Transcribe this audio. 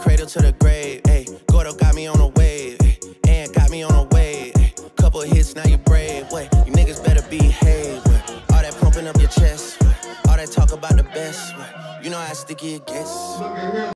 Cradle to the grave, ayy. Gordo got me on a wave, ayy. And got me on a wave. ayy. Couple hits, now you brave. Wait, you niggas better behave. Wait. All that pumping up your chest. Wait. All that talk about the best. Wait. You know how sticky it gets.